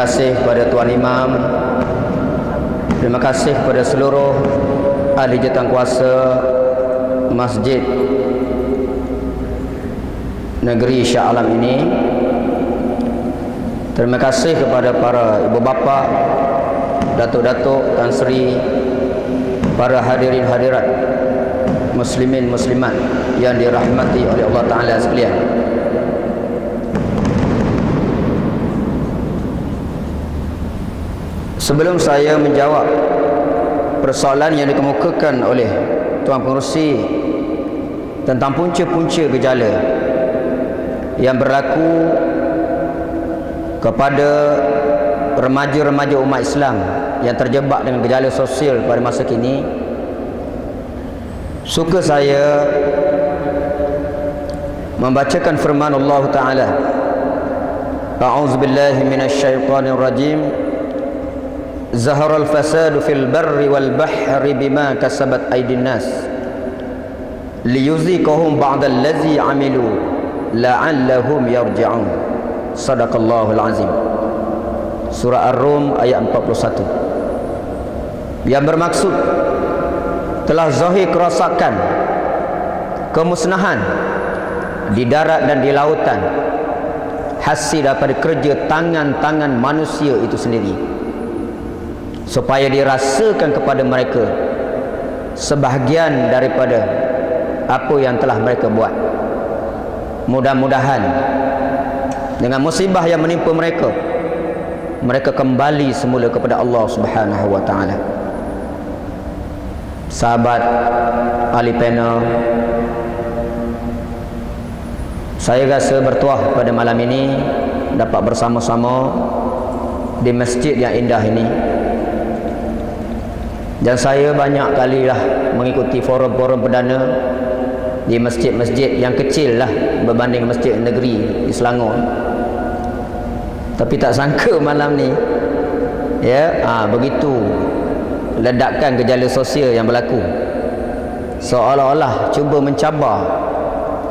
kasih kepada Tuan Imam. Terima kasih kepada seluruh ahli jatang kuasa Masjid Negeri Shah Alam ini. Terima kasih kepada para ibu bapa Datuk-datuk, Tan Sri Para hadirin hadirat Muslimin muslimat Yang dirahmati oleh Allah Ta'ala sekalian Sebelum saya menjawab Persoalan yang dikemukakan oleh Tuan Pengurusi Tentang punca-punca gejala Yang berlaku Kepada Remaja-remaja umat Islam yang terjebak dengan gejala sosial pada masa kini suka saya membacakan firman Allah taala. A'udzu billahi minasyaitonir rajim Zahara al-fasad fil barri wal bahri bima kasabat aydin nas liyuziqahum ba'da allazi 'amilu la'allahum yarji'un Sadaqallahul azim. Surah Ar-Rum ayat 41 yang bermaksud telah zahir kerosakan kemusnahan di darat dan di lautan. Hasil daripada kerja tangan-tangan manusia itu sendiri supaya dirasakan kepada mereka sebahagian daripada apa yang telah mereka buat. Mudah-mudahan dengan musibah yang menimpa mereka mereka kembali semula kepada Allah Subhanahu wa taala. Sahabat ahli panel saya rasa bertuah pada malam ini dapat bersama-sama di masjid yang indah ini dan saya banyak kali lah mengikuti forum-forum perdana di masjid-masjid yang kecil lah berbanding masjid negeri di Selangor. Tapi tak sangka malam ni ya ha, begitu ledakkan gejala sosial yang berlaku. Seolah-olah cuba mencabar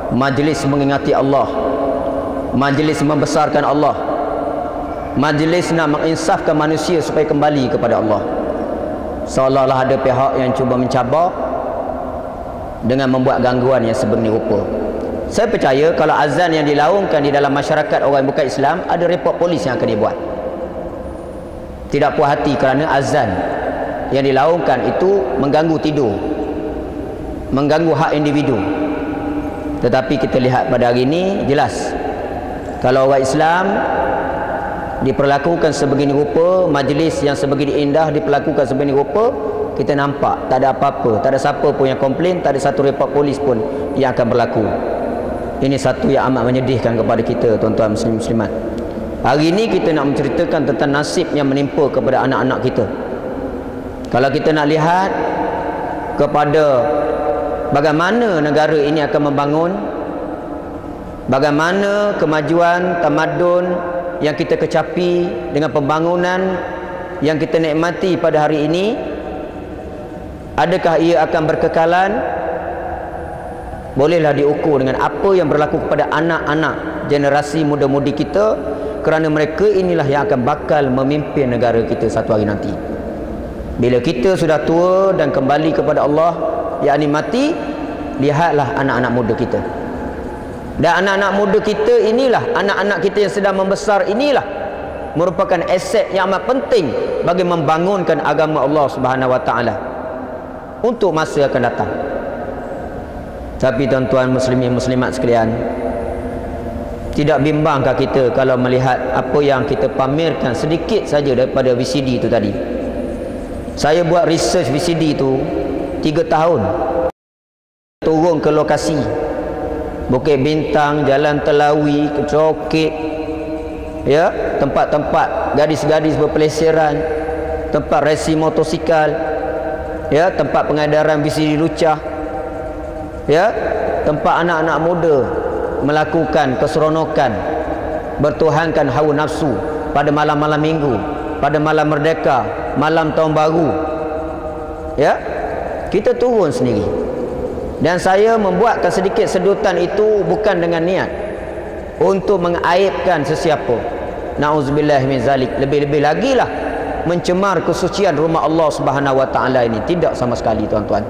majlis mengingati Allah majlis membesarkan Allah majlis nak menginsafkan manusia supaya kembali kepada Allah seolah-olah ada pihak yang cuba mencabar dengan membuat gangguan yang sebenarnya rupa. Saya percaya kalau azan yang dilaungkan di dalam masyarakat orang bukan Islam ada report polis yang akan dibuat. Tidak puas hati kerana azan yang dilaungkan itu mengganggu tidur mengganggu hak individu. Tetapi kita lihat pada hari ini jelas. Kalau orang Islam diperlakukan sebegini rupa majlis yang sebegini indah diperlakukan sebegini rupa kita nampak tak ada apa-apa tak ada siapa pun yang komplain tak ada satu report polis pun yang akan berlaku. Ini satu yang amat menyedihkan kepada kita tuan-tuan muslim muslimat. Hari ini kita nak menceritakan tentang nasib yang menimpa kepada anak-anak kita. Kalau kita nak lihat kepada bagaimana negara ini akan membangun bagaimana kemajuan tamadun yang kita kecapi dengan pembangunan yang kita nikmati pada hari ini adakah ia akan berkekalan? Bolehlah diukur dengan apa yang berlaku kepada anak-anak generasi muda-mudi kita kerana mereka inilah yang akan bakal memimpin negara kita satu hari nanti. Bila kita sudah tua dan kembali kepada Allah yakni mati lihatlah anak-anak muda kita dan anak-anak muda kita inilah anak-anak kita yang sedang membesar inilah merupakan aset yang amat penting bagi membangunkan agama Allah Subhanahu taala untuk masa akan datang. Tapi tuan-tuan muslimin muslimat sekalian tidak bimbangkah kita kalau melihat apa yang kita pamerkan sedikit saja daripada VCD itu tadi? Saya buat research VCD tu 3 tahun. Turun ke lokasi Bukit Bintang, Jalan Telawi, Kecokit ya, tempat-tempat gadis-gadis berpelesiran tempat resi motosikal ya, tempat pengedaran VCD lucah ya, tempat anak-anak muda melakukan keseronokan bertuhankan hawa nafsu pada malam-malam minggu pada malam merdeka malam tahun baru ya. Kita turun sendiri dan saya membuatkan sedikit sedutan itu bukan dengan niat. Untuk mengaibkan sesiapa. Nauzubillah min zalik. Lebih-lebih lagi lah mencemar kesucian rumah Allah Subhanahu wa taala ini. Tidak sama sekali tuan-tuan.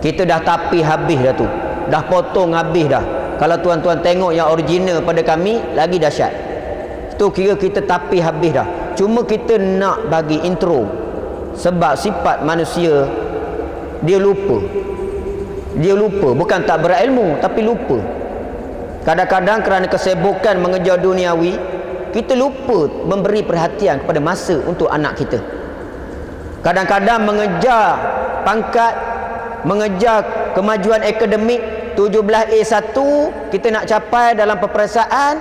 Kita dah tapi habis dah tu. Dah potong habis dah. Kalau tuan-tuan tengok yang original pada kami lagi dahsyat. Tu kira kita tapi habis dah. Cuma kita nak bagi intro sebab sifat manusia dia lupa dia lupa. Bukan tak berilmu tapi lupa. Kadang-kadang kerana kesibukan mengejar duniawi kita lupa memberi perhatian kepada masa untuk anak kita. Kadang-kadang mengejar pangkat mengejar kemajuan akademik 17A1 kita nak capai dalam peperiksaan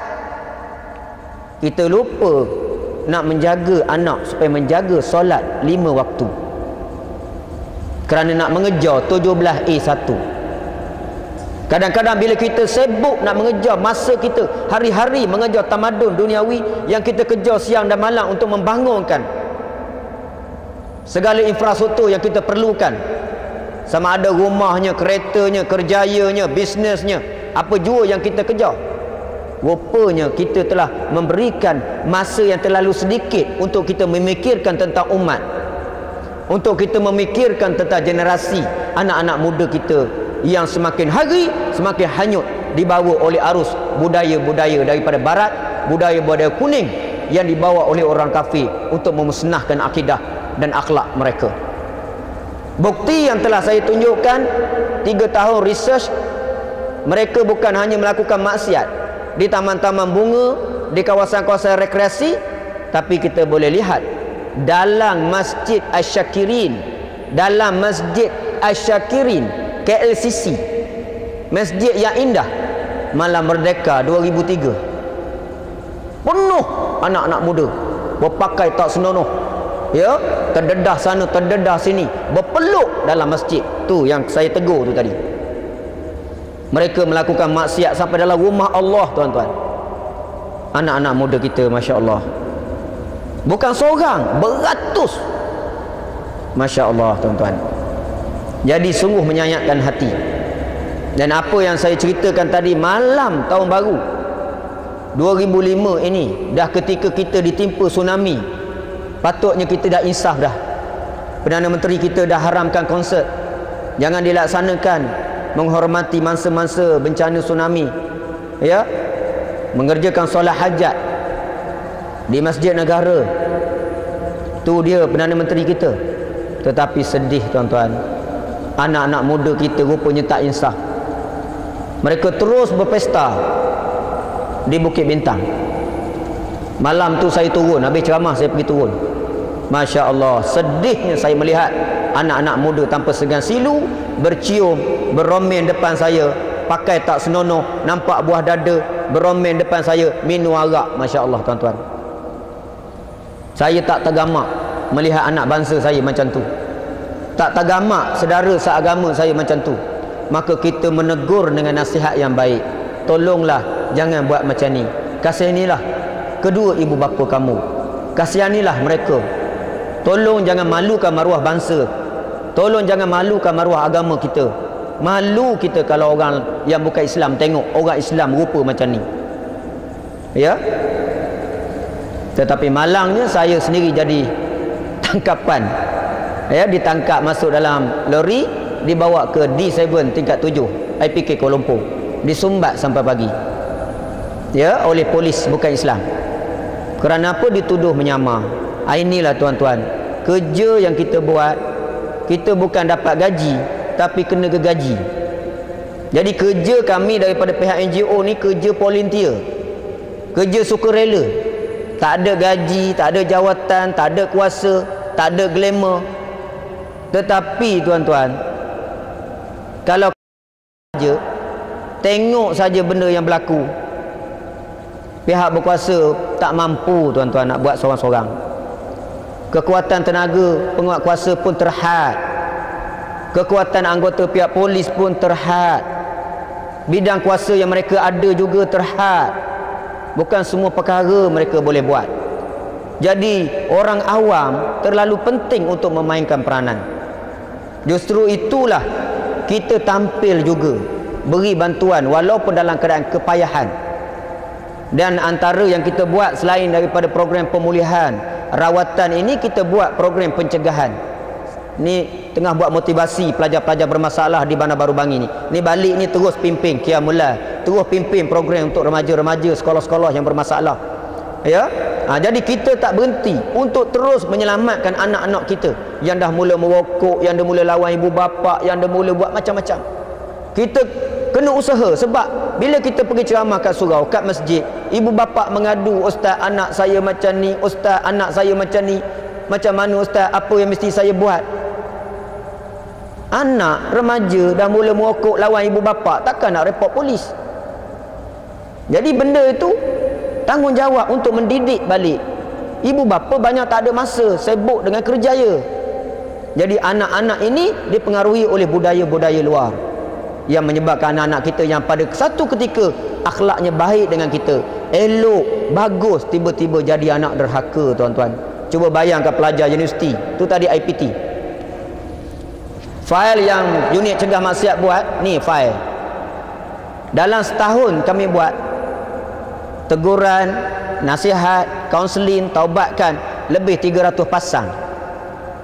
kita lupa nak menjaga anak supaya menjaga solat lima waktu kerana nak mengejar 17A1 kadang-kadang bila kita sibuk nak mengejar masa kita hari-hari mengejar tamadun duniawi yang kita kejar siang dan malam untuk membangunkan segala infrastruktur yang kita perlukan. Sama ada rumahnya, keretanya, kerjayanya, bisnesnya apa jua yang kita kejar. Rupanya kita telah memberikan masa yang terlalu sedikit untuk kita memikirkan tentang umat untuk kita memikirkan tentang generasi anak-anak muda kita yang semakin hari semakin hanyut dibawa oleh arus budaya-budaya daripada barat budaya-budaya kuning yang dibawa oleh orang kafir untuk memusnahkan akidah dan akhlak mereka. Bukti yang telah saya tunjukkan tiga tahun research mereka bukan hanya melakukan maksiat di taman-taman bunga di kawasan-kawasan rekreasi tapi kita boleh lihat dalam Masjid Asyakirin dalam Masjid Asyakirin KLCC masjid yang indah Malam Merdeka 2003 penuh anak-anak muda berpakai tak senonoh ya? Terdedah sana terdedah sini berpeluk dalam masjid tu yang saya tegur tu tadi. Mereka melakukan maksiat sampai dalam rumah Allah tuan-tuan. Anak-anak muda kita Masya Allah bukan seorang beratus. Masya Allah tuan-tuan. Jadi sungguh menyayatkan hati. Dan apa yang saya ceritakan tadi malam tahun baru 2005 ini dah ketika kita ditimpa tsunami patutnya kita dah insaf dah. Perdana Menteri kita dah haramkan konsert. Jangan dilaksanakan menghormati masa-masa bencana tsunami. Ya? Mengerjakan solat hajat di masjid negara. Tu dia Perdana Menteri kita. Tetapi sedih tuan-tuan. Anak-anak muda kita rupanya tak insaf. Mereka terus berpesta di Bukit Bintang. Malam tu saya turun. Habis ceramah saya pergi turun. Masya Allah sedihnya saya melihat anak-anak muda tanpa segan silu bercium beromen depan saya. Pakai tak senonoh nampak buah dada beromen depan saya minum arak. Masya Allah tuan-tuan saya tak tergamak melihat anak bangsa saya macam tu. Tak tergamak sedara seagama saya macam tu. Maka kita menegur dengan nasihat yang baik. Tolonglah jangan buat macam ni. Kasihanilah kedua ibu bapa kamu. Kasihanilah mereka. Tolong jangan malukan maruah bangsa. Tolong jangan malukan maruah agama kita. Malu kita kalau orang yang bukan Islam tengok orang Islam rupa macam ni. Ya tetapi malangnya saya sendiri jadi tangkapan. Ya ditangkap masuk dalam lori dibawa ke D7 tingkat 7 IPK Kuala Lumpur. Disumbat sampai pagi. Ya oleh polis bukan Islam. Kerana apa dituduh menyamar? Ah, inilah tuan-tuan kerja yang kita buat kita bukan dapat gaji tapi kena gegaji jadi kerja kami daripada pihak NGO ni kerja volunteer kerja sukarela tak ada gaji tak ada jawatan tak ada kuasa tak ada glamour. Tetapi tuan-tuan kalau saja tengok saja benda yang berlaku. Pihak berkuasa tak mampu tuan-tuan nak buat seorang-seorang. Kekuatan tenaga penguat kuasa pun terhad. Kekuatan anggota pihak polis pun terhad. Bidang kuasa yang mereka ada juga terhad bukan semua perkara mereka boleh buat jadi orang awam terlalu penting untuk memainkan peranan Justru itulah kita tampil juga beri bantuan walaupun dalam keadaan kepayahan. Dan antara yang kita buat selain daripada program pemulihan, rawatan ini kita buat program pencegahan. Ni tengah buat motivasi pelajar-pelajar bermasalah di Bandar Baru Bangi ni. Ni balik ni terus pimpin Qiyamullah, terus pimpin program untuk remaja-remaja sekolah-sekolah yang bermasalah. Ya. Ha, jadi kita tak berhenti untuk terus menyelamatkan anak-anak kita yang dah mula merokok, yang dah mula lawan ibu bapa, yang dah mula buat macam-macam. Kita kena usaha sebab bila kita pergi ceramah kat surau, kat masjid, ibu bapa mengadu, "Ustaz, anak saya macam ni, ustaz, anak saya macam ni." Macam mana ustaz, apa yang mesti saya buat? Anak remaja dah mula merokok lawan ibu bapa, takkan nak report polis. Jadi benda itu tanggungjawab untuk mendidik balik. Ibu bapa banyak tak ada masa, sibuk dengan kerjaya. Jadi anak-anak ini dipengaruhi oleh budaya-budaya luar yang menyebabkan anak-anak kita yang pada satu ketika akhlaknya baik dengan kita, elok, bagus, tiba-tiba jadi anak derhaka tuan-tuan. Cuba bayangkan pelajar universiti, tu tadi IPT. Fail yang unit cegah maksiat buat, ni fail. Dalam setahun kami buat teguran, nasihat, kaunseling, taubatkan lebih 300 pasang.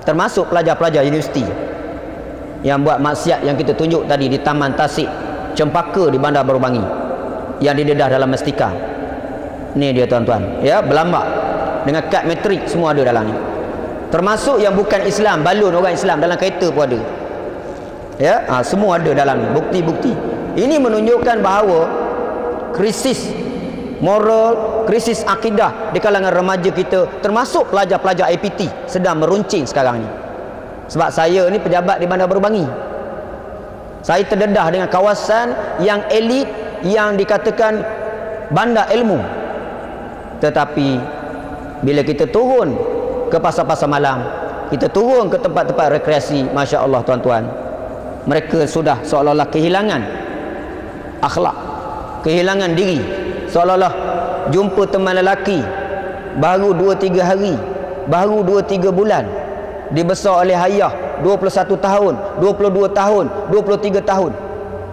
Termasuk pelajar-pelajar universiti yang buat maksiat yang kita tunjuk tadi di Taman Tasik, Cempaka di Bandar Baru Bangi yang didedah dalam mestika. Ni dia tuan-tuan, ya, berlambak dengan kad metrik semua ada dalam ni. Termasuk yang bukan Islam, balun orang Islam dalam kereta pun ada ya ha, semua ada dalam bukti-bukti. Ini menunjukkan bahawa krisis moral krisis akidah di kalangan remaja kita termasuk pelajar-pelajar APT sedang meruncing sekarang ni sebab saya ni pejabat di Bandar Baru Bangi saya terdedah dengan kawasan yang elit yang dikatakan bandar ilmu. Tetapi bila kita turun ke pasar-pasar malam kita turun ke tempat-tempat rekreasi Masya Allah tuan-tuan mereka sudah seolah-olah kehilangan akhlak kehilangan diri seolah-olah jumpa teman lelaki baru 2-3 hari baru 2-3 bulan dibesar oleh ayah 21 tahun 22 tahun 23 tahun.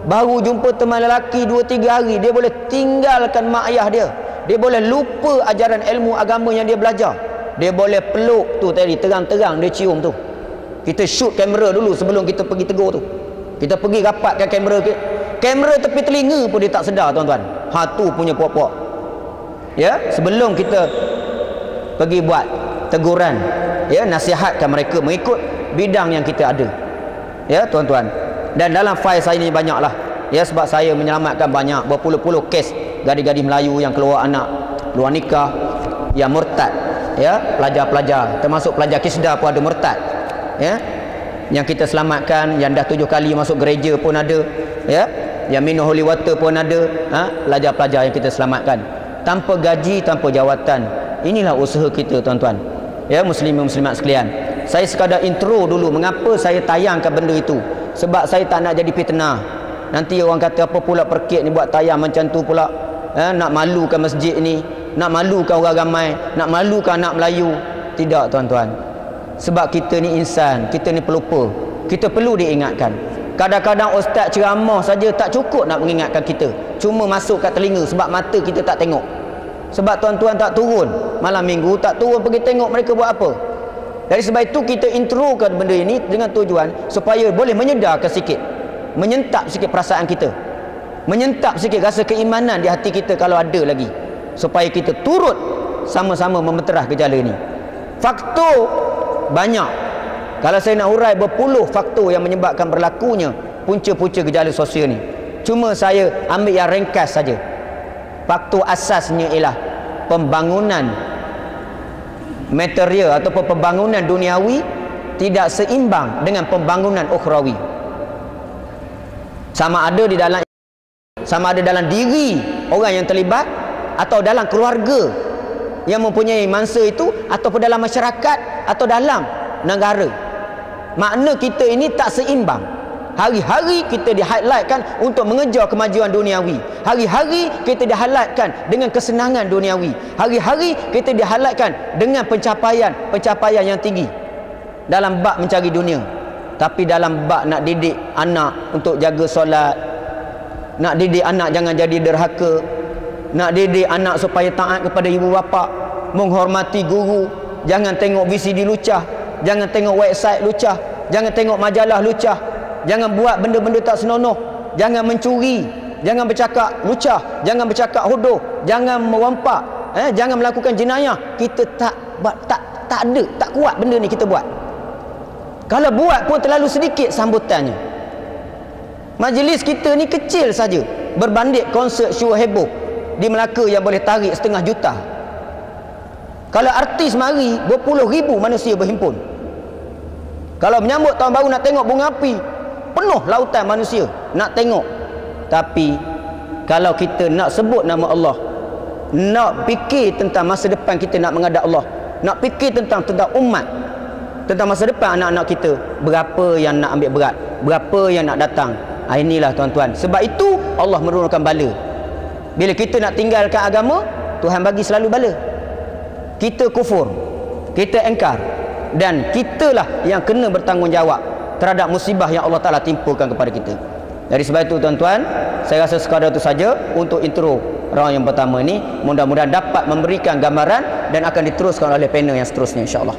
Baru jumpa teman lelaki 2-3 hari dia boleh tinggalkan mak ayah dia. Dia boleh lupa ajaran ilmu agama yang dia belajar. Dia boleh peluk tu tadi terang-terang dia cium tu. Kita shoot kamera dulu sebelum kita pergi tegur tu kita pergi rapatkan kamera kita kamera tepi telinga pun dia tak sedar tuan-tuan. Ha tu punya puak-puak. Ya sebelum kita pergi buat teguran ya nasihatkan mereka mengikut bidang yang kita ada. Ya tuan-tuan. Dan dalam fail saya ni banyaklah. Ya sebab saya menyelamatkan banyak berpuluh-puluh kes gadis-gadis Melayu yang keluar anak luar nikah yang murtad. Ya pelajar-pelajar termasuk pelajar kisda pun ada murtad. Ya yang kita selamatkan yang dah tujuh kali masuk gereja pun ada ya. Yang minum holy water pun ada ha? pelajar-pelajar yang kita selamatkan. Tanpa gaji tanpa jawatan. Inilah usaha kita tuan-tuan. Ya muslimin muslimat sekalian. Saya sekadar intro dulu mengapa saya tayangkan benda itu? Sebab saya tak nak jadi fitnah. Nanti orang kata apa pula perkit ni buat tayang macam tu pula? Ha? nak malukan masjid ni nak malukan orang ramai nak malukan anak Melayu. Tidak tuan-tuan sebab kita ni insan kita ni pelupa. Kita perlu diingatkan. Kadang-kadang ustaz ceramah saja tak cukup nak mengingatkan kita. Cuma masuk kat telinga sebab mata kita tak tengok. Sebab tuan-tuan tak turun. Malam minggu tak turun pergi tengok mereka buat apa. Dari sebab itu kita introkan benda ini dengan tujuan supaya boleh menyedarkan sikit. Menyentap sikit perasaan kita. Menyentap sikit rasa keimanan di hati kita kalau ada lagi. Supaya kita turut sama-sama memeterah gejala ini. Faktor banyak. Kalau saya nak urai berpuluh faktor yang menyebabkan berlakunya punca-punca gejala sosial ni. Cuma saya ambil yang ringkas saja. Faktor asasnya ialah pembangunan material atau pembangunan duniawi tidak seimbang dengan pembangunan ukhrawi. Sama ada di dalam sama ada dalam diri orang yang terlibat atau dalam keluarga yang mempunyai mangsa itu ataupun dalam masyarakat atau dalam negara. Makna kita ini tak seimbang. Hari-hari kita di-highlightkan untuk mengejar kemajuan duniawi. Hari-hari kita di-highlightkan dengan kesenangan duniawi. Hari-hari kita di-highlightkan dengan pencapaian pencapaian yang tinggi. Dalam bab mencari dunia. Tapi dalam bab nak didik anak untuk jaga solat nak didik anak jangan jadi derhaka nak didik anak supaya taat kepada ibu bapa. Menghormati guru. Jangan tengok VCD lucah. Jangan tengok website lucah. Jangan tengok majalah lucah. Jangan buat benda-benda tak senonoh. Jangan mencuri. Jangan bercakap lucah. Jangan bercakap hodoh. Jangan merompak. Eh jangan melakukan jenayah. Kita tak tak tak ada tak kuat benda ni kita buat. Kalau buat pun terlalu sedikit sambutannya. Majlis kita ni kecil saja. Berbanding konsert show heboh di Melaka yang boleh tarik setengah juta. Kalau artis mari berpuluh ribu manusia berhimpun. Kalau menyambut tahun baru nak tengok bunga api, penuh lautan manusia nak tengok. Tapi kalau kita nak sebut nama Allah, nak fikir tentang masa depan kita nak menghadap Allah, nak fikir tentang tentang umat, tentang masa depan anak-anak kita berapa yang nak ambil berat berapa yang nak datang ha, inilah tuan-tuan sebab itu Allah menurunkan bala bila kita nak tinggalkan agama Tuhan bagi selalu bala. Kita kufur kita engkar dan kitalah yang kena bertanggungjawab terhadap musibah yang Allah Ta'ala timpakan kepada kita. Dari sebab itu tuan-tuan saya rasa sekadar itu saja untuk intro round yang pertama ini mudah-mudahan dapat memberikan gambaran dan akan diteruskan oleh panel yang seterusnya insyaAllah.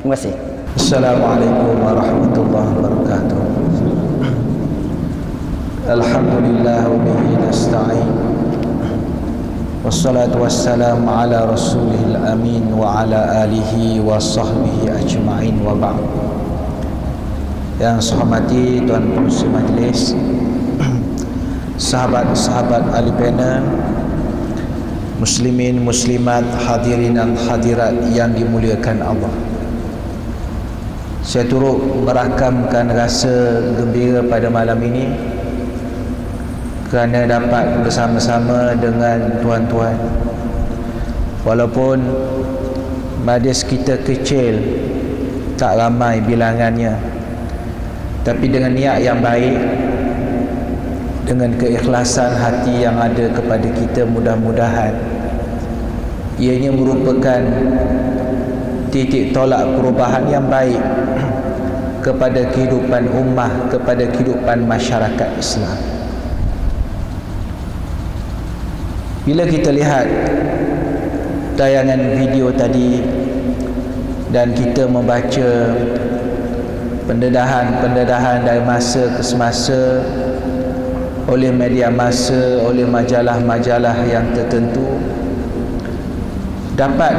Terima kasih. Assalamualaikum warahmatullahi wabarakatuh. Alhamdulillah bihi nasta'in Wassalatu wassalamu ala rasulihil amin Wa ala alihi wa sahbihi ajma'in wa Yang saya hormati Tuan Pengurusi Majlis Sahabat-sahabat Ali Panel Muslimin, muslimat, hadirin dan hadirat yang dimuliakan Allah. Saya turut merakamkan rasa gembira pada malam ini kerana dapat bersama-sama dengan tuan-tuan. Walaupun majlis kita kecil tak ramai bilangannya. Tapi dengan niat yang baik dengan keikhlasan hati yang ada kepada kita mudah-mudahan ianya merupakan titik tolak perubahan yang baik kepada kehidupan ummah kepada kehidupan masyarakat Islam bila kita lihat tayangan video tadi dan kita membaca pendedahan-pendedahan dari masa ke semasa oleh media masa oleh majalah-majalah yang tertentu dapat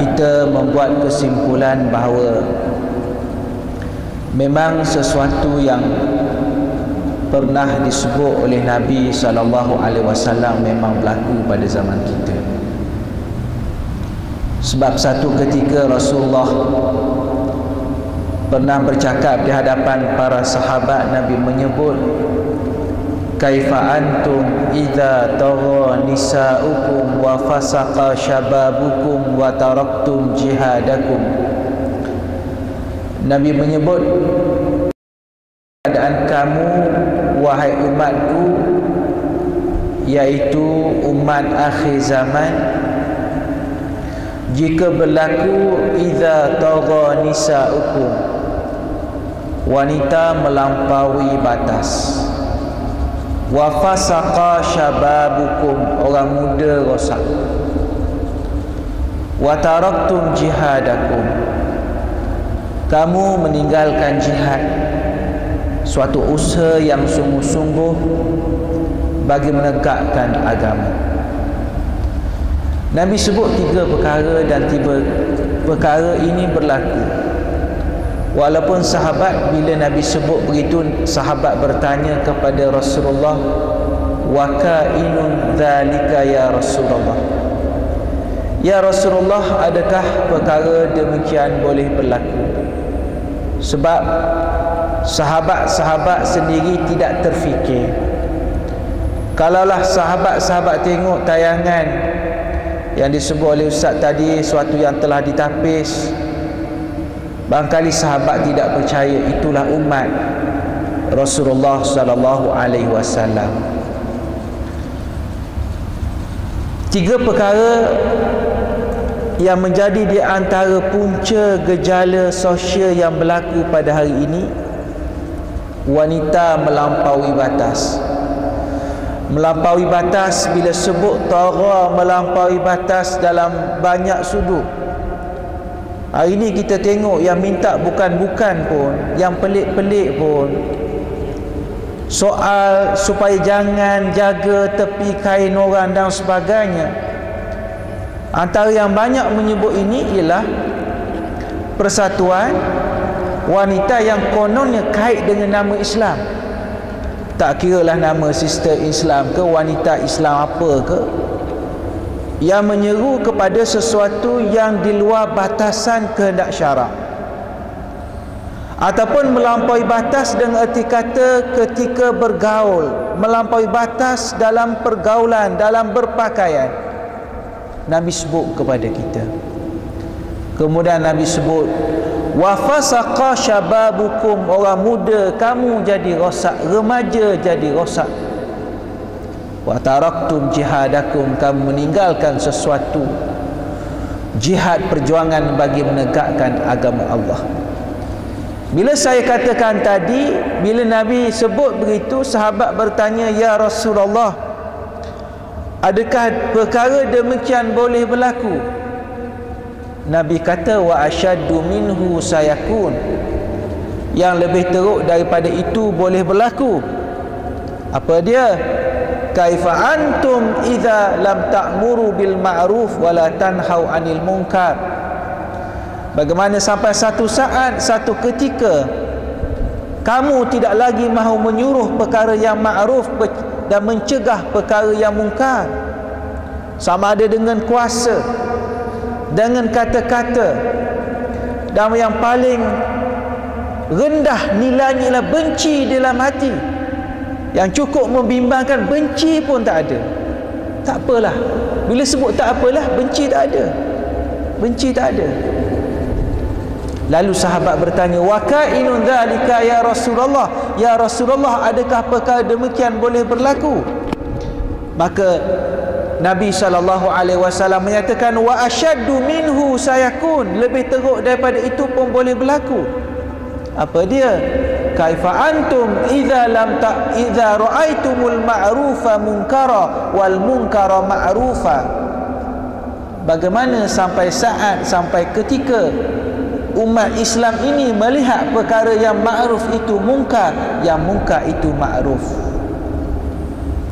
kita membuat kesimpulan bahawa memang sesuatu yang pernah disebut oleh Nabi sallallahu alaihi wasallam memang berlaku pada zaman kita. Sebab satu ketika Rasulullah pernah bercakap di hadapan para sahabat Nabi menyebut kaifa antum idza tagha nisaukum wa fasaqa shababukum wa taraktum jihadakum Nabi menyebut keadaan kamu wahai umatku yaitu umat akhir zaman jika berlaku idza tagha nisaukum wanita melampaui batas. Wa fasaqa syababukum orang muda rosak. Wa taraktum jihadakum kamu meninggalkan jihad suatu usaha yang sungguh-sungguh bagi menegakkan agama. Nabi sebut tiga perkara dan tiga perkara ini berlaku. Walaupun sahabat bila Nabi sebut begitu sahabat bertanya kepada Rasulullah wa kainun dzalika ya Rasulullah? Ya Rasulullah adakah perkara demikian boleh berlaku? Sebab sahabat-sahabat sendiri tidak terfikir Kalaulah sahabat-sahabat tengok tayangan yang disebut oleh Ustaz tadi suatu yang telah ditapis Barangkali sahabat tidak percaya itulah umat Rasulullah sallallahu alaihi wasallam. Tiga perkara yang menjadi di antara punca gejala sosial yang berlaku pada hari ini wanita melampaui batas. Melampaui batas bila sebut tara melampaui batas dalam banyak sudut hari ini kita tengok yang minta bukan-bukan pun yang pelik-pelik pun. Soal supaya jangan jaga tepi kain orang dan sebagainya. Antara yang banyak menyebut ini ialah persatuan wanita yang kononnya kait dengan nama Islam. Tak kiralah nama sister Islam ke wanita Islam apa ke. Yang menyeru kepada sesuatu yang di luar batasan kehendak syarak. Ataupun melampaui batas dengan erti kata ketika bergaul. Melampaui batas dalam pergaulan dalam berpakaian. Nabi sebut kepada kita. Kemudian Nabi sebut wa fasaqa syababukum orang muda kamu jadi rosak remaja jadi rosak. Wa taraktum jihadakum kamu meninggalkan sesuatu. Jihad perjuangan bagi menegakkan agama Allah. Bila saya katakan tadi bila Nabi sebut begitu sahabat bertanya ya Rasulullah adakah perkara demikian boleh berlaku Nabi kata wa asyaddu minhu sayakun. Yang lebih teruk daripada itu boleh berlaku. Apa dia? Kaifa antum idza lam ta'muru bil ma'ruf wa la tanhau 'anil munkar. Bagaimana sampai satu saat satu ketika kamu tidak lagi mahu menyuruh perkara yang ma'ruf dan mencegah perkara yang mungkar sama ada dengan kuasa dengan kata-kata dan yang paling rendah nilainya ialah benci dalam hati. Yang cukup membimbangkan benci pun tak ada. Tak apalah. Bila sebut tak apalah benci tak ada. Benci tak ada. Lalu sahabat bertanya wa kainun dzalika ya Rasulullah? Ya Rasulullah adakah perkara demikian boleh berlaku? Maka Nabi sallallahu alaihi wasallam menyatakan wa asyaddu minhu sayakun. Lebih teruk daripada itu pun boleh berlaku. Apa dia? Kaifa antum idza lam ta idza raaitumul ma'rufa munkara wal munkara ma'rufa. Bagaimana sampai saat sampai ketika umat Islam ini melihat perkara yang ma'ruf itu mungkar yang mungkar itu ma'ruf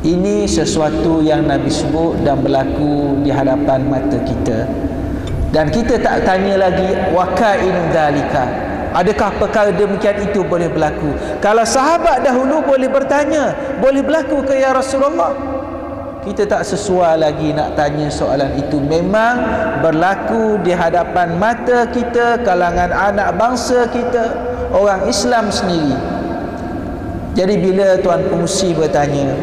ini sesuatu yang Nabi sebut dan berlaku di hadapan mata kita. Dan kita tak tanya lagi wakain dalika. Adakah perkara demikian itu boleh berlaku? Kalau sahabat dahulu boleh bertanya, boleh berlaku ke ya Rasulullah? Kita tak sesuai lagi nak tanya soalan itu. Memang berlaku di hadapan mata kita, kalangan anak bangsa kita, orang Islam sendiri. Jadi bila Tuan Pengusi bertanya,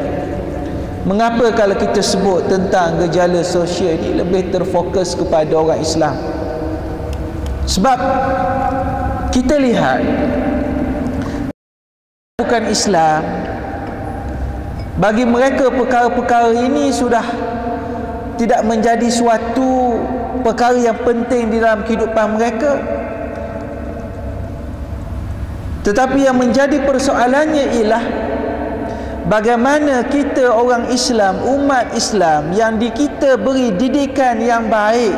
Mengapa kalau kita sebut tentang gejala sosial ini lebih terfokus kepada orang Islam? Sebab kita lihat bukan Islam bagi mereka perkara-perkara ini sudah tidak menjadi suatu perkara yang penting di dalam kehidupan mereka tetapi yang menjadi persoalannya ialah bagaimana kita orang Islam, umat Islam yang di kita beri didikan yang baik.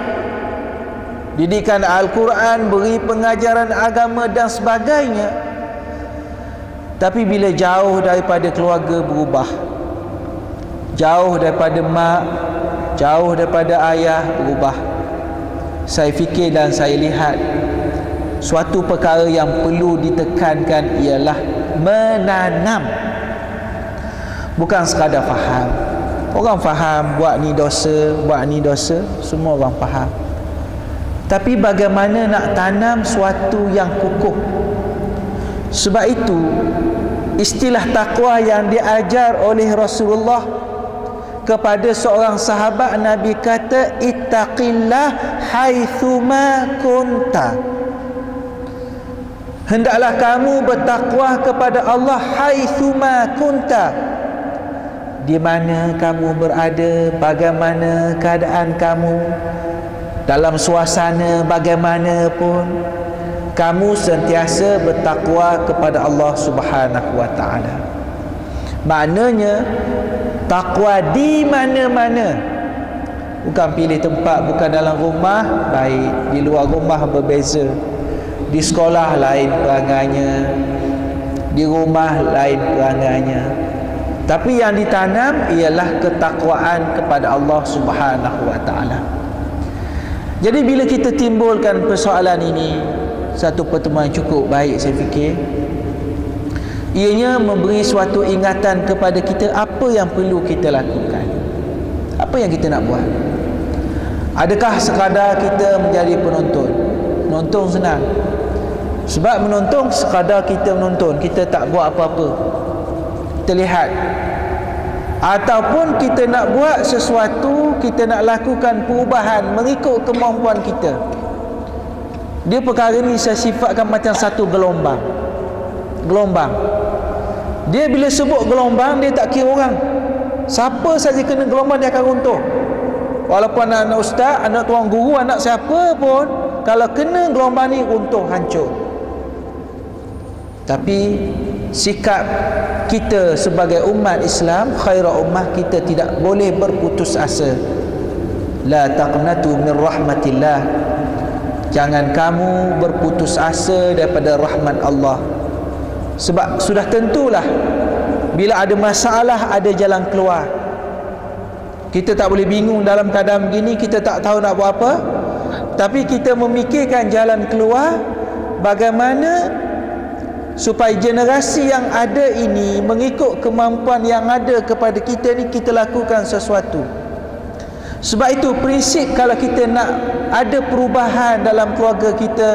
Didikan Al-Quran, beri pengajaran agama dan sebagainya. Tapi bila jauh daripada keluarga berubah. Jauh daripada mak, jauh daripada ayah berubah. Saya fikir dan saya lihat suatu perkara yang perlu ditekankan ialah menanam bukan sekadar faham. Orang faham buat ni dosa buat ni dosa semua orang faham. Tapi bagaimana nak tanam suatu yang kukuh? Sebab itu istilah takwa yang diajar oleh Rasulullah kepada seorang sahabat Nabi kata ittaqillah haitsuma kunta. Hendaklah kamu bertakwa kepada Allah haitsuma kunta di mana kamu berada, bagaimana keadaan kamu dalam suasana bagaimanapun kamu sentiasa bertakwa kepada Allah Subhanahu wa taala. Maknanya takwa di mana-mana. Bukan pilih tempat bukan dalam rumah baik, di luar rumah berbeza. Di sekolah lain perangainya, di rumah lain perangainya. Tapi yang ditanam ialah ketakwaan kepada Allah Subhanahu wa taala. Jadi bila kita timbulkan persoalan ini satu pertemuan cukup baik saya fikir ianya memberi suatu ingatan kepada kita apa yang perlu kita lakukan. Apa yang kita nak buat? Adakah sekadar kita menjadi penonton? Menonton senang. Sebab menonton sekadar kita menonton kita tak buat apa-apa kita lihat. Ataupun kita nak buat sesuatu kita nak lakukan perubahan mengikut kemampuan kita. Dia perkara ni saya sifatkan macam satu gelombang. Gelombang. Dia bila sebut gelombang dia tak kira orang. Siapa saja kena gelombang dia akan runtuh. Walaupun anak, anak ustaz anak tuan guru anak siapa pun kalau kena gelombang ni runtuh hancur. Tapi sikap kita sebagai umat Islam khairah ummah kita tidak boleh berputus asa. La taqnatu min rahmatillah. Jangan kamu berputus asa daripada rahmat Allah. Sebab sudah tentulah bila ada masalah ada jalan keluar. Kita tak boleh bingung dalam keadaan begini kita tak tahu nak buat apa. Tapi kita memikirkan jalan keluar bagaimana supaya generasi yang ada ini mengikut kemampuan yang ada kepada kita ni kita lakukan sesuatu sebab itu prinsip kalau kita nak ada perubahan dalam keluarga kita,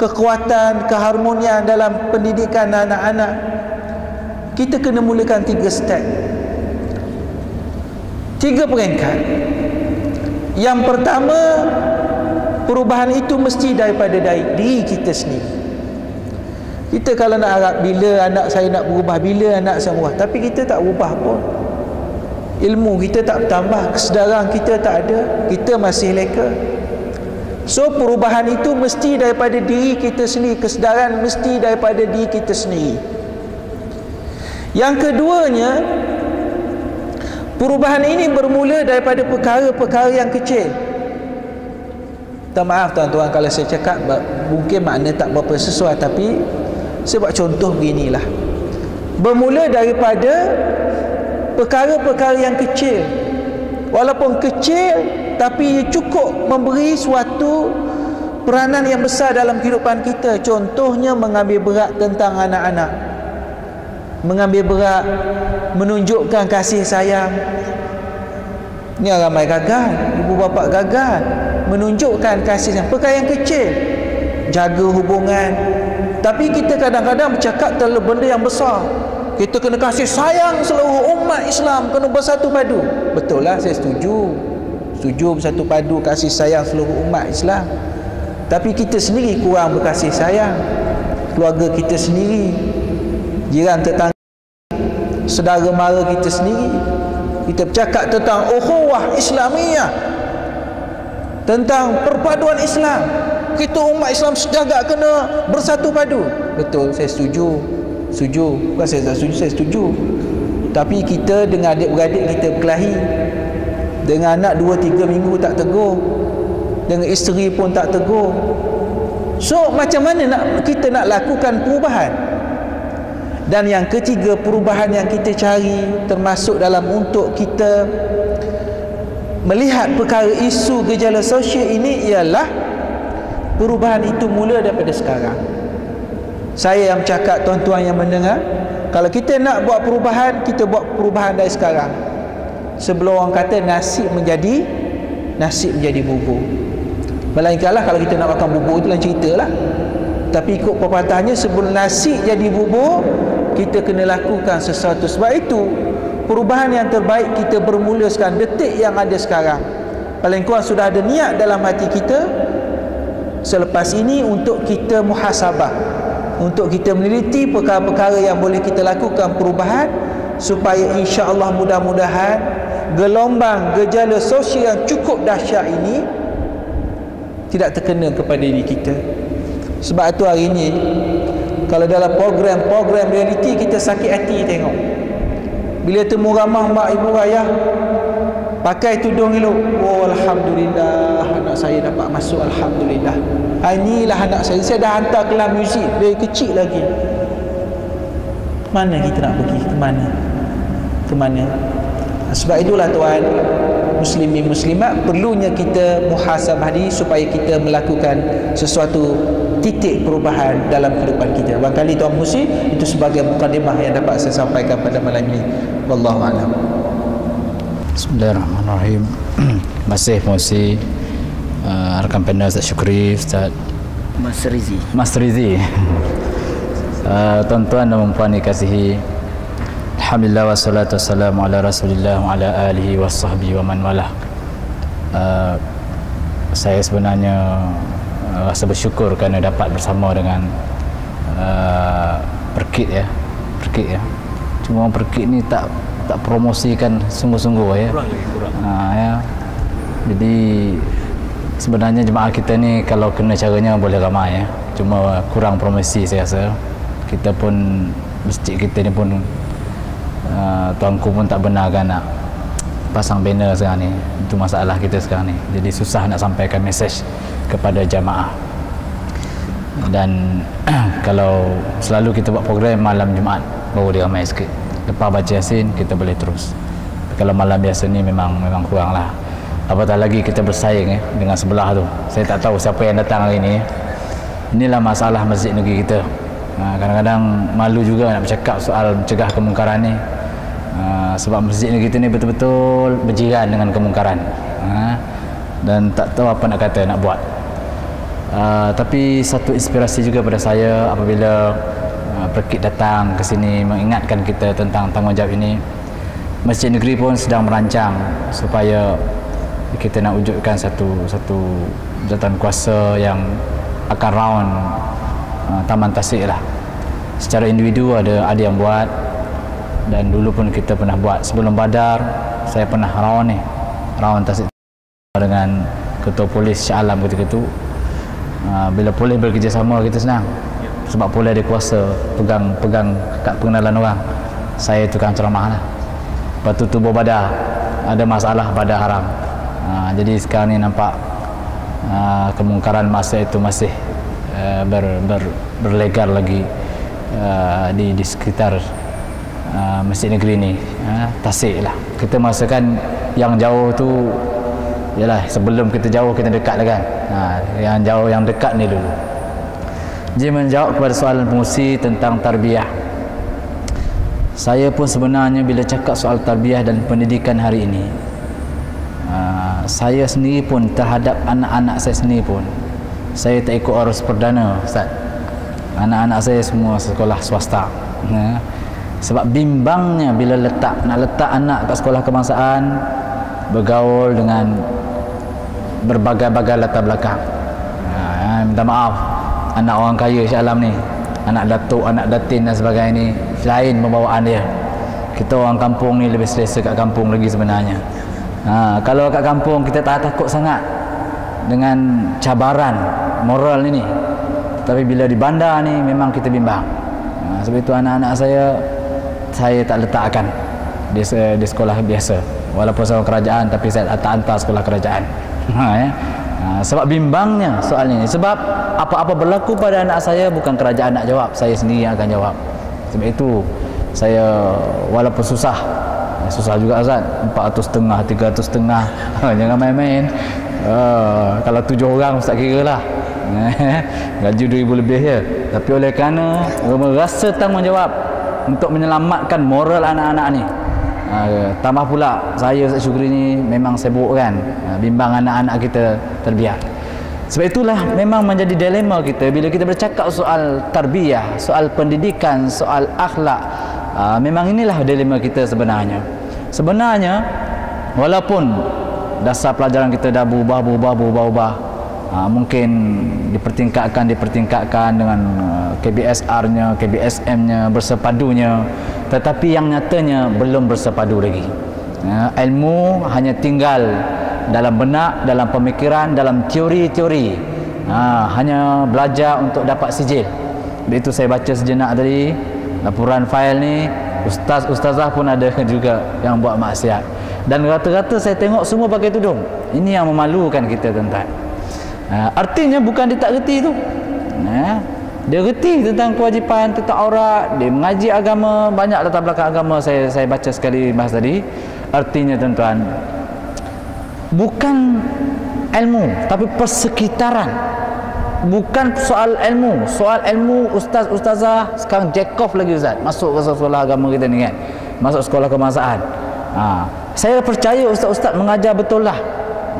kekuatan, keharmonian dalam pendidikan anak-anak, kita kena mulakan tiga step. Tiga peringkat. Yang pertama, perubahan itu mesti daripada diri kita sendiri. Kita kalau nak harap bila anak saya nak berubah, bila anak saya berubah, tapi kita tak berubah pun. Ilmu kita tak bertambah kesedaran kita tak ada kita masih leka. So perubahan itu mesti daripada diri kita sendiri. Kesedaran mesti daripada diri kita sendiri. Yang keduanya perubahan ini bermula daripada perkara-perkara yang kecil. Tak maaf tuan-tuan kalau saya cakap mungkin makna tak berapa sesuai tapi buat contoh beginilah. Bermula daripada perkara-perkara yang kecil. Walaupun kecil tapi cukup memberi suatu peranan yang besar dalam kehidupan kita. Contohnya mengambil berat tentang anak-anak. Mengambil berat menunjukkan kasih sayang. Ni ramai gagal ibu bapa gagal menunjukkan kasih sayang. Perkara yang kecil jaga hubungan tapi kita kadang-kadang bercakap terlalu benda yang besar. Kita kena kasih sayang seluruh umat Islam kena bersatu padu. Betul lah saya setuju. Setuju bersatu padu kasih sayang seluruh umat Islam. Tapi kita sendiri kurang berkasih sayang. Keluarga kita sendiri jiran tetangga saudara mara kita sendiri. Kita bercakap tentang ukhuwah Islamiyah tentang perpaduan Islam kita umat Islam sejagat kena bersatu padu. Betul saya setuju. Setuju. Bukan saya tak setuju saya setuju. Tapi kita dengan adik-beradik kita berkelahi dengan anak 2-3 minggu tak tegur dengan isteri pun tak tegur. So macam mana nak kita nak lakukan perubahan? Dan yang ketiga perubahan yang kita cari termasuk dalam untuk kita melihat perkara isu gejala sosial ini ialah perubahan itu mula daripada sekarang. Saya yang cakap tuan-tuan yang mendengar kalau kita nak buat perubahan kita buat perubahan dari sekarang. Sebelum orang kata nasi menjadi nasi menjadi bubur melainkanlah kalau kita nak makan bubur itu lain cerita lah. Tapi ikut pepatahnya sebelum nasi jadi bubur kita kena lakukan sesuatu. Sebab itu perubahan yang terbaik kita bermula sekarang detik yang ada sekarang. Paling kurang sudah ada niat dalam hati kita selepas ini untuk kita muhasabah untuk kita meneliti perkara-perkara yang boleh kita lakukan perubahan supaya insya-Allah mudah-mudahan gelombang gejala sosial yang cukup dahsyat ini tidak terkena kepada diri kita. sebab itu hari ini kalau dalam program-program reality kita sakit hati tengok bila temu ramah mak ibu ayah pakai tudung elok. Oh Alhamdulillah anak saya dapat masuk Alhamdulillah. Ha, inilah anak saya. Saya dah hantar kelas muzik. Dari kecil lagi. Mana kita nak pergi? Ke mana? Ke mana? Sebab itulah tuan muslimin muslimat perlunya kita muhasabah diri supaya kita melakukan sesuatu titik perubahan dalam kehidupan kita. Barangkali tuan musi itu sebagai mukadimah yang dapat saya sampaikan pada malam ini. Wallahu a'lam Bismillahirrahmanirrahim. Masih Musi uh, Rakan panel Ustaz Syukri Ustaz Mas Rizi. Mas Rizi. Uh, Tuan-tuan dan puan dikasihi Alhamdulillah wassalatu wassalamu ala rasulillah wa ala alihi wa sahbihi wa man wala uh, Saya sebenarnya uh, rasa bersyukur kerana dapat bersama dengan uh, Perkit ya. Perkit ya. Cuma Perkit ni tak tak promosikan sungguh-sungguh ya. Kurang lagi kurang. Ha, ya. Jadi sebenarnya jemaah kita ni kalau kena caranya boleh ramai ya. Cuma kurang promosi saya rasa. Kita pun masjid kita ni pun uh, tuanku pun tak benarkan nak pasang banner sekarang ni. Itu masalah kita sekarang ni. Jadi susah nak sampaikan mesej kepada jemaah. Dan kalau selalu kita buat program malam Jumaat baru dia ramai sikit lepas baca yasin kita boleh terus. Kalau malam biasa ni memang memang kurang lah apatah lagi kita bersaing eh, dengan sebelah tu. Saya tak tahu siapa yang datang hari ni inilah masalah masjid negeri kita. Ha, kadang-kadang malu juga nak bercakap soal mencegah kemungkaran ni. Ha, sebab masjid negeri kita ni betul-betul berjiran dengan kemungkaran. Ha, dan tak tahu apa nak kata nak buat. Tapi satu inspirasi juga pada saya apabila Perkit datang ke sini mengingatkan kita tentang tanggungjawab ini. Masjid Negeri pun sedang merancang supaya kita nak wujudkan satu satu jawatan kuasa yang akan round uh, Taman Tasik lah. Secara individu ada ada yang buat dan dulu pun kita pernah buat. Sebelum Badar saya pernah round ni round Tasik dengan ketua polis Shah Alam ketika itu. Uh, bila polis bekerjasama kita senang sebab polis ada kuasa pegang pegang kad pengenalan orang. Saya tukang ceramah lah. Lepas tu tubuh badan ada masalah pada haram. Uh, jadi sekarang ni nampak uh, kemungkaran masa itu masih uh, ber, ber, berlegar lagi uh, di, di sekitar uh, masjid negeri ni. Uh, tasik lah. Kita merasakan yang jauh tu Yalah sebelum kita jauh kita dekat lah kan. Ha, Yang jauh yang dekat ni dulu Dia menjawab kepada soalan pengusi tentang tarbiyah. Saya pun sebenarnya bila cakap soal tarbiyah dan pendidikan hari ini ha, Saya sendiri pun terhadap anak-anak saya sendiri pun Saya tak ikut arus perdana Ustaz. Anak-anak saya semua sekolah swasta. Ha, Sebab bimbangnya bila letak Nak letak anak kat sekolah kebangsaan bergaul dengan berbagai-bagai latar belakang. Ha, minta maaf anak orang kaya Syah Alam ni. Anak datuk, anak datin dan sebagainya ni lain pembawaan dia. Kita orang kampung ni lebih selesa kat kampung lagi sebenarnya. Ha, kalau kat kampung kita tak takut sangat dengan cabaran moral ni ni. Tapi bila di bandar ni memang kita bimbang. Ha, sebab itu anak-anak saya saya tak letakkan di, di sekolah biasa walaupun seorang kerajaan tapi saya tak hantar sekolah kerajaan ha, ya? Ha, sebab bimbangnya soal ini sebab apa-apa berlaku pada anak saya bukan kerajaan nak jawab. Saya sendiri yang akan jawab. Sebab itu saya walaupun susah susah juga Azad 400 setengah 300 setengah. Jangan main-main. Uh, kalau tujuh orang ustaz kira lah. Gaji 2000 lebih je. Tapi oleh kerana merasa tanggungjawab untuk menyelamatkan moral anak-anak ni Uh, tambah pula saya Ustaz Syukri ni memang sibuk kan uh, bimbang anak-anak kita terbiar. Sebab itulah memang menjadi dilema kita bila kita bercakap soal tarbiyah soal pendidikan soal akhlak. Uh, memang inilah dilema kita sebenarnya. Sebenarnya walaupun dasar pelajaran kita dah berubah berubah berubah berubah uh, mungkin dipertingkatkan dipertingkatkan dengan uh, KBSR-nya KBSM-nya bersepadunya. Tetapi yang nyatanya belum bersepadu lagi. Ya, ilmu hanya tinggal dalam benak dalam pemikiran dalam teori-teori. Ha, hanya belajar untuk dapat sijil. Itu saya baca sejenak tadi laporan fail ni ustaz ustazah pun ada juga yang buat maksiat. Dan rata-rata saya tengok semua pakai tudung. Ini yang memalukan kita tuan-tuan ha, artinya bukan dia tak reti tu. Ha, dia reti tentang kewajipan tentang aurat dia mengaji agama banyak latar belakang agama saya saya baca sekali bahas tadi. Artinya tuan-tuan bukan ilmu tapi persekitaran. Bukan soal ilmu soal ilmu ustaz ustazah sekarang Jacob lagi ustaz. Masuk ke sekolah agama kita ni kan masuk sekolah kemasaan ha. saya percaya ustaz-ustaz mengajar betul lah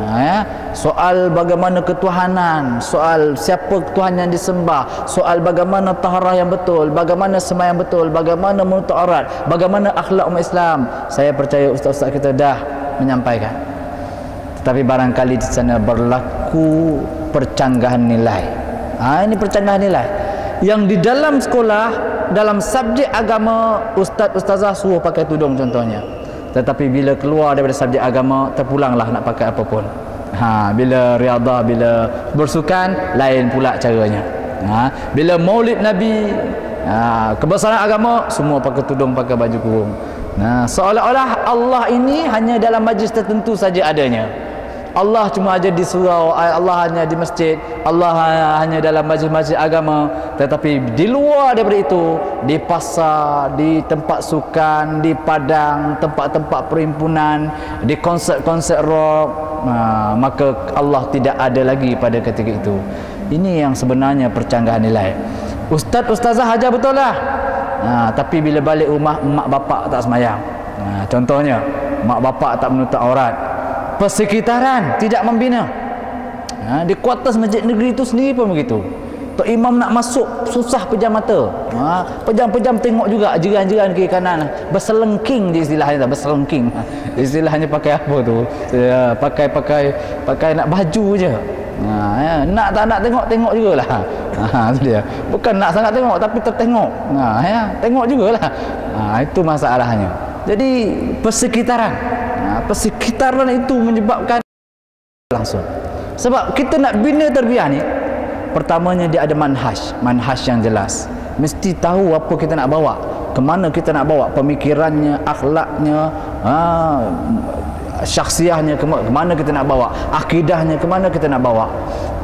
ya. soal bagaimana ketuhanan soal siapa Tuhan yang disembah soal bagaimana taharah yang betul bagaimana semayang betul bagaimana menutup aurat bagaimana akhlak umat Islam saya percaya ustaz-ustaz kita dah menyampaikan tetapi barangkali di sana berlaku percanggahan nilai. Ha, ini percanggahan nilai. Yang di dalam sekolah, dalam subjek agama, ustaz-ustazah suruh pakai tudung contohnya. Tetapi bila keluar daripada subjek agama, terpulanglah nak pakai apa pun. Ha, bila riadah, bila bersukan, lain pula caranya. Ha, bila maulid Nabi, ha, kebesaran agama, semua pakai tudung, pakai baju kurung. Nah, seolah-olah Allah ini hanya dalam majlis tertentu saja adanya. Allah cuma aja di surau Allah hanya di masjid Allah hanya dalam majlis-majlis agama. Tetapi di luar daripada itu di pasar di tempat sukan di padang tempat-tempat perhimpunan di konsert-konsert rock ha, maka Allah tidak ada lagi pada ketika itu. Ini yang sebenarnya percanggahan nilai. Ustaz ustazah aja betul lah. Ha, tapi bila balik rumah mak bapak tak semayang. Ha, contohnya mak bapak tak menutup aurat persekitaran tidak membina. Ha, di kuartus masjid negeri itu sendiri pun begitu. Tok Imam nak masuk susah pejam mata. Ha, pejam-pejam tengok juga jiran-jiran kiri kanan. Berselengking di istilahnya berselengking. Ha, istilahnya pakai apa tu? Ya, pakai pakai pakai nak baju je. Ha, ya, nak tak nak tengok tengok jugalah. Ha, itu dia. Bukan nak sangat tengok tapi tertengok. Ha, ya, tengok jugalah. Ha, itu masalahnya. Jadi persekitaran persekitaran itu menyebabkan langsung. Sebab kita nak bina terbiah ni pertamanya dia ada manhaj manhaj yang jelas. Mesti tahu apa kita nak bawa ke mana kita nak bawa pemikirannya akhlaknya ha, syaksiahnya ke mana kita nak bawa? Akidahnya ke mana kita nak bawa?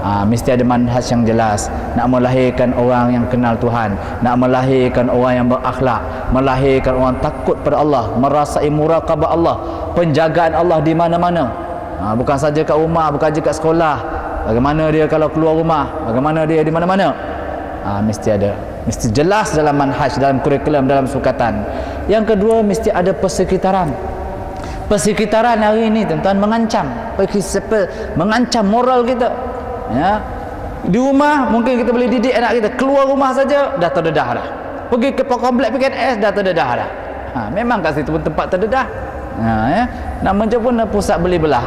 Ha, mesti ada manhaj yang jelas. Nak melahirkan orang yang kenal Tuhan. Nak melahirkan orang yang berakhlak. Melahirkan orang takut pada Allah. Merasai muraqabah Allah. Penjagaan Allah di mana-mana. Ha, bukan saja kat rumah bukan saja kat sekolah. Bagaimana dia kalau keluar rumah? Bagaimana dia di mana-mana? Ha, mesti ada. Mesti jelas dalam manhaj dalam kurikulum dalam sukatan. Yang kedua mesti ada persekitaran persekitaran hari ini tuan-tuan mengancam. Mengancam moral kita. Ya. Di rumah mungkin kita boleh didik anak kita. Keluar rumah saja dah terdedah dah. Pergi ke komplek PKS dah terdedah dah. Ha, memang kat situ pun tempat terdedah. Ha, ya. namanya pun pusat beli belah.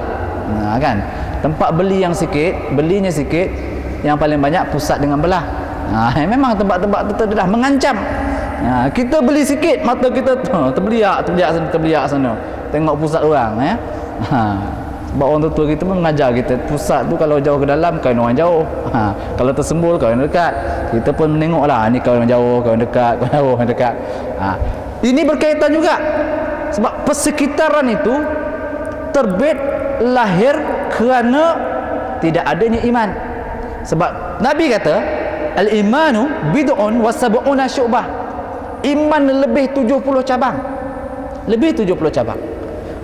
Ha, kan? Tempat beli yang sikit belinya sikit. Yang paling banyak pusat dengan belah. Ha, ya. memang tempat-tempat itu dah mengancam. Ha, kita beli sikit mata kita terbeliak terbeliak sana terbeliak sana tengok pusat orang ya ha, sebab orang tua kita pun mengajar kita pusat tu kalau jauh ke dalam kau orang jauh. Ha, kalau tersembul kau yang dekat. Kita pun menengok lah ni kau yang jauh kau yang dekat kau yang jauh yang dekat. Ha, ini berkaitan juga. Sebab persekitaran itu terbit lahir kerana tidak adanya iman. Sebab Nabi kata al-imanu bid'un wa sab'una syu'bah. Iman lebih 70 cabang. Lebih 70 cabang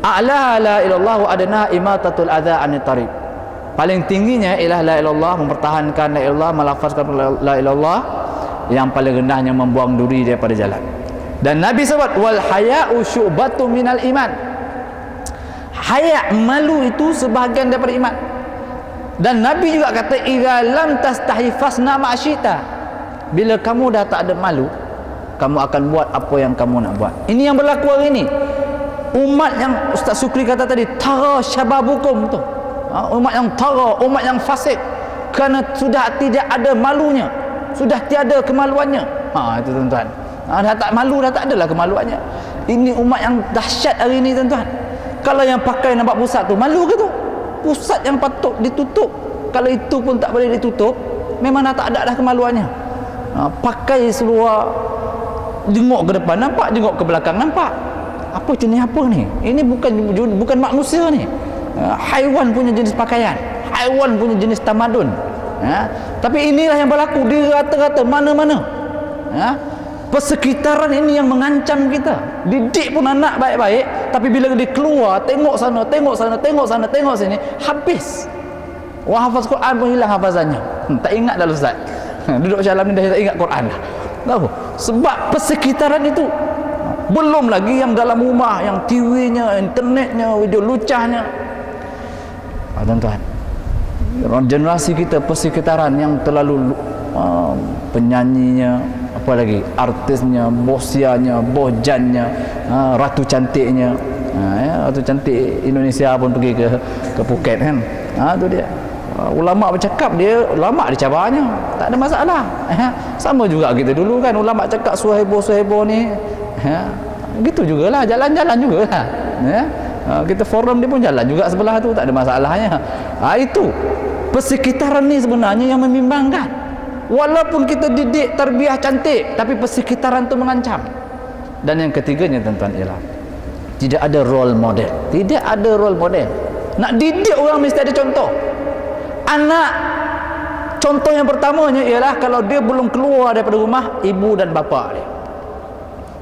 a'la la ilallah wa adna imatatul adha anit tariq paling tingginya ilah la ilallah mempertahankan la ilallah melafazkan la ilallah yang paling rendahnya membuang duri daripada jalan dan Nabi sebut wal haya'u syu'batu minal iman. Haya' malu itu sebahagian daripada iman. Dan Nabi juga kata idza lam tastahi fasna ma'syita. Bila kamu dah tak ada malu, kamu akan buat apa yang kamu nak buat. Ini yang berlaku hari ini. Umat yang Ustaz Sukri kata tadi tara syababukum tu. Ha, umat yang tara, umat yang fasik kerana sudah tidak ada malunya. Sudah tiada kemaluannya. Ha itu tuan-tuan. Ha, dah tak malu dah tak adalah kemaluannya. Ini umat yang dahsyat hari ini tuan-tuan. Kalau yang pakai nampak pusat tu malu ke tu? Pusat yang patut ditutup kalau itu pun tak boleh ditutup memang dah tak ada dah kemaluannya ha, pakai seluar jenguk ke depan nampak jenguk ke belakang nampak apa jenis apa ni? Ini bukan bukan manusia ni. Ha, haiwan punya jenis pakaian. Haiwan punya jenis tamadun. Ha, tapi inilah yang berlaku di rata-rata mana-mana. Ha, persekitaran ini yang mengancam kita. Didik pun anak baik-baik tapi bila dia keluar tengok sana tengok sana tengok sana tengok sini habis. Wah hafaz Quran pun hilang hafazannya. Hmm, tak ingat dah Ustaz. Duduk macam alam ni dah tak ingat Quran dah. Tahu? Sebab persekitaran itu belum lagi yang dalam rumah yang TV-nya, internetnya, video lucahnya. Ah, tuan-tuan. Generasi kita persekitaran yang terlalu uh, penyanyinya, apa lagi? Artisnya, bosianya, bojannya, uh, ratu cantiknya. Uh, ya, ratu cantik Indonesia pun pergi ke ke Phuket kan. Ha, tu dia. Uh, ulama bercakap dia ulama dicabarnya tak ada masalah eh, sama juga kita dulu kan ulama cakap suhebo suhebo ni eh, gitu jugalah jalan-jalan jugalah. Eh, uh, kita forum dia pun jalan juga sebelah tu tak ada masalahnya. Ha, itu persekitaran ni sebenarnya yang membimbangkan. Walaupun kita didik terbiah cantik tapi persekitaran tu mengancam. Dan yang ketiganya tuan-tuan ialah tidak ada role model. Tidak ada role model. Nak didik orang mesti ada contoh. Anak contoh yang pertamanya ialah kalau dia belum keluar daripada rumah ibu dan bapa dia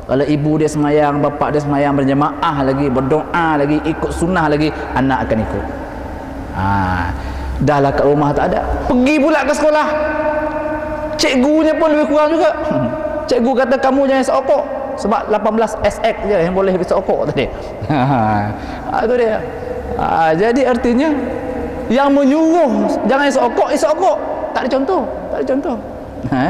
kalau ibu dia semayang bapa dia semayang berjemaah lagi berdoa lagi ikut sunnah lagi anak akan ikut. Ha, dah lah kat rumah tak ada. Pergi pula ke sekolah. Cikgunya pun lebih kurang juga. Cikgu kata kamu jangan seokok sebab 18 SX je yang boleh seokok tadi. Ha, itu dia. Ha, jadi artinya yang menyuruh jangan isokok isokok tak ada contoh tak ada contoh. Ha,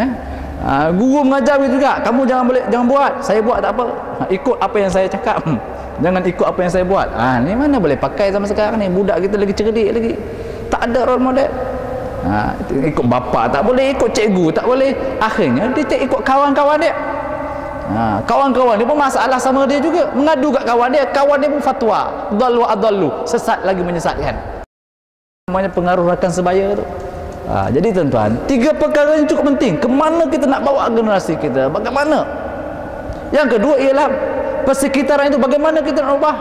ha, guru mengajar juga. Kamu jangan boleh jangan buat. Saya buat tak apa. Ha, ikut apa yang saya cakap. Hmm. jangan ikut apa yang saya buat. Ha, ni mana boleh pakai sama sekarang ni? Budak kita lagi cerdik lagi. Tak ada role model. Ha, ikut bapa tak boleh ikut cikgu tak boleh. Akhirnya dia ikut kawan-kawan dia. Ha, kawan-kawan dia pun masalah sama dia juga. Mengadu kat kawan dia. Kawan dia pun fatwa. Dallu adallu. Sesat lagi menyesatkan. Namanya pengaruh rakan sebaya tu ha, jadi tuan-tuan tiga perkara yang cukup penting. Ke mana kita nak bawa generasi kita? Bagaimana? Yang kedua ialah persekitaran itu bagaimana kita nak ubah?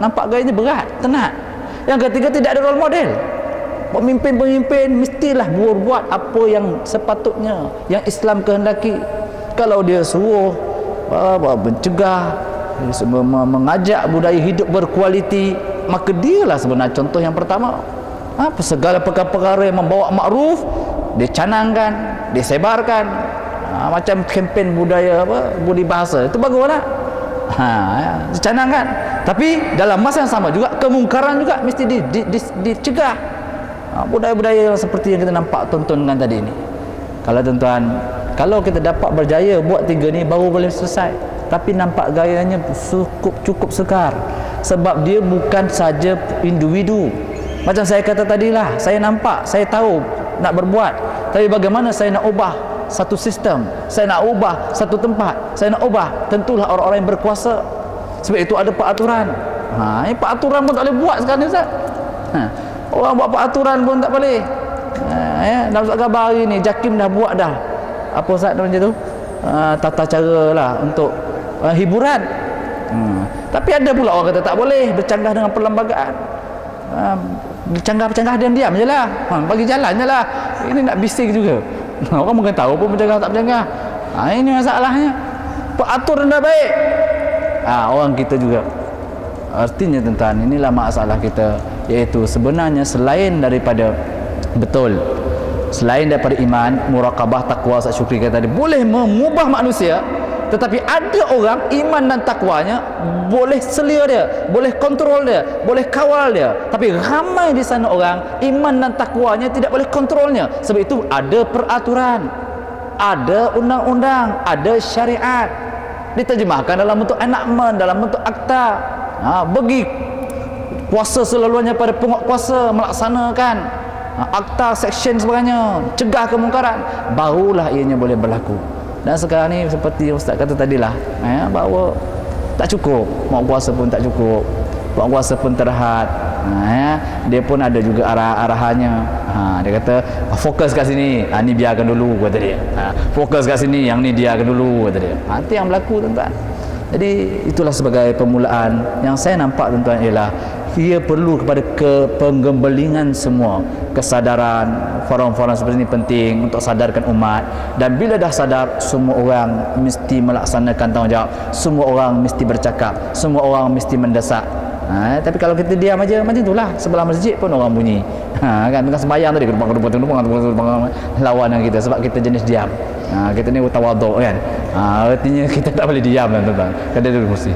Nampak gayanya berat tenat. Yang ketiga tidak ada role model. Pemimpin-pemimpin mestilah buat apa yang sepatutnya yang Islam kehendaki. Kalau dia suruh mencegah mengajak budaya hidup berkualiti maka dialah sebenarnya contoh yang pertama apa segala perkara-perkara yang membawa makruf dia canangkan dia sebarkan ha, macam kempen budaya apa budi bahasa. Itu baguslah. Ha ya, dicanangkan. Tapi dalam masa yang sama juga kemungkaran juga mesti di, di, di, dicegah. Ha, budaya-budaya seperti yang kita nampak tontonkan tadi ini kalau tuan-tuan kalau kita dapat berjaya buat tiga ni baru boleh selesai. Tapi nampak gayanya cukup cukup sekar. Sebab dia bukan saja individu macam saya kata tadi lah, saya nampak, saya tahu nak berbuat. Tapi bagaimana saya nak ubah satu sistem, saya nak ubah satu tempat, saya nak ubah, tentulah orang-orang yang berkuasa. Sebab itu ada peraturan. Ha, ini peraturan pun tak boleh buat sekarang ni Ustaz. Ha, orang buat peraturan pun tak boleh. Ha, ya, dalam surat khabar hari ni, Jakim dah buat dah. Apa Ustaz macam tu? Ha, tata cara lah untuk uh, hiburan. Hmm. Tapi ada pula orang kata tak boleh bercanggah dengan perlembagaan. Ha, bercanggah-bercanggah diam-diam je lah. Ha, bagi jalan je lah. Ini nak bising juga. Orang mungkin tahu pun bercanggah tak bercanggah. Ha, ini masalahnya. Peraturan dah baik. Ha, orang kita juga. Artinya tentang inilah masalah kita. Iaitu sebenarnya selain daripada betul selain daripada iman murakabah takwa syukri kata tadi boleh mengubah manusia tetapi ada orang iman dan takwanya boleh selia dia boleh kontrol dia boleh kawal dia. Tapi ramai di sana orang iman dan takwanya tidak boleh kontrolnya. Sebab itu ada peraturan ada undang-undang ada syariat. Diterjemahkan dalam bentuk enakmen dalam bentuk akta. Ha, bagi kuasa selalunya pada pengok kuasa melaksanakan ha, akta section sebagainya cegah kemungkaran barulah ianya boleh berlaku dan sekarang ni seperti ustaz kata tadilah eh, bahawa tak cukup. Mau puasa pun tak cukup. Mau puasa pun terhad eh, dia pun ada juga arah arahannya. Ha, dia kata "Ah, fokus kat sini. Ha, ni biarkan dulu kata dia. Ha, fokus kat sini yang ni biarkan dulu kata dia. Ha, itu yang berlaku tuan-tuan. Jadi itulah sebagai permulaan. Yang saya nampak tuan-tuan ialah ia perlu kepada kepenggembelingan semua kesadaran forum-forum seperti ini penting untuk sadarkan umat dan bila dah sadar semua orang mesti melaksanakan tanggungjawab semua orang mesti bercakap semua orang mesti mendesak Ha, tapi kalau kita diam aja macam itulah sebelah masjid pun orang bunyi. Ha, kan tengah sembahyang tadi kedua kedua kedua lawan dengan kita sebab kita jenis diam. Ha, kita ni tawaduk kan. Ha, artinya kita tak boleh diam kan tuan-tuan. Kena dulu mesti.